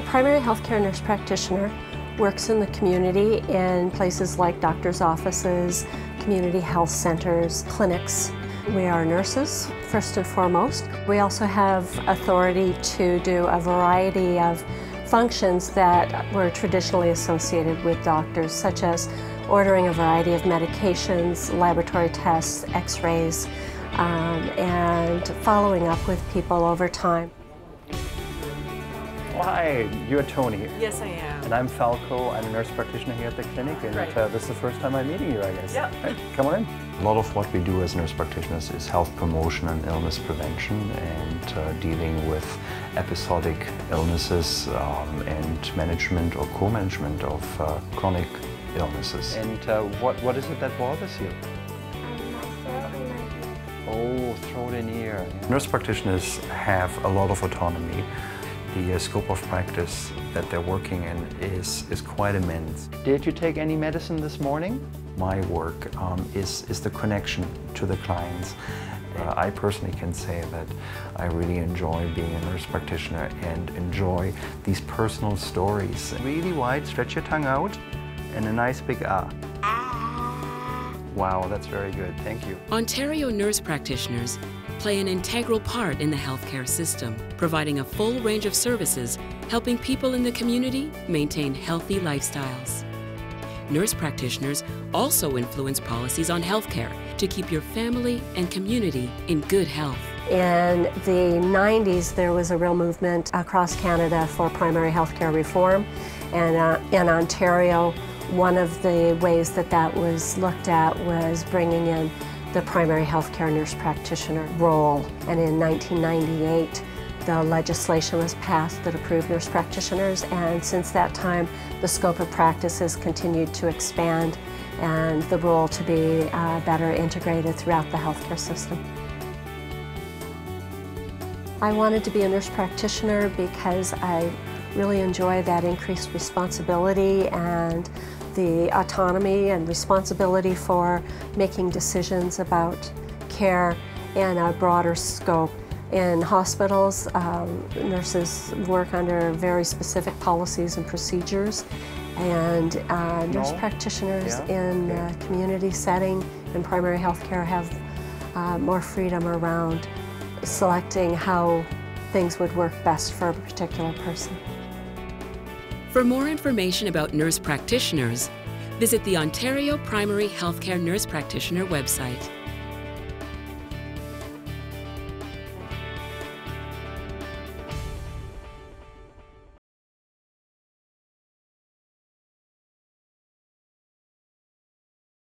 A primary healthcare nurse practitioner works in the community in places like doctor's offices, community health centers, clinics. We are nurses, first and foremost. We also have authority to do a variety of functions that were traditionally associated with doctors, such as ordering a variety of medications, laboratory tests, x-rays, um, and following up with people over time. Hi, you're Tony. Yes, I am. And I'm Falco. I'm a nurse practitioner here at the clinic, and Right. uh, this is the first time I'm meeting you, I guess. Yeah. Right, come on in. A lot of what we do as nurse practitioners is health promotion and illness prevention and uh, dealing with episodic illnesses um, and management or co-management of uh, chronic illnesses. And uh, what, what is it that bothers you? Oh, throat and ear. yeah. Nurse practitioners have a lot of autonomy. The uh, scope of practice that they're working in is, is quite immense. Did you take any medicine this morning? My work um, is, is the connection to the clients. Uh, I personally can say that I really enjoy being a nurse practitioner and enjoy these personal stories. Really wide, stretch your tongue out, and a nice big ah. Wow, that's very good. Thank you. Ontario nurse practitioners play an integral part in the healthcare system, providing a full range of services helping people in the community maintain healthy lifestyles. Nurse practitioners also influence policies on healthcare to keep your family and community in good health. In the 90s, there was a real movement across Canada for primary healthcare reform. And uh, in Ontario, one of the ways that that was looked at was bringing in the primary healthcare nurse practitioner role. And in 1998, the legislation was passed that approved nurse practitioners, and since that time, the scope of practice has continued to expand and the role to be uh, better integrated throughout the healthcare system. I wanted to be a nurse practitioner because I really enjoy that increased responsibility and the autonomy and responsibility for making decisions about care in a broader scope. In hospitals, um, nurses work under very specific policies and procedures, and uh, nurse No? practitioners Yeah? in Okay. a community setting and primary health care have uh, more freedom around selecting how things would work best for a particular person. For more information about nurse practitioners, visit the Ontario Primary Healthcare Nurse Practitioner website.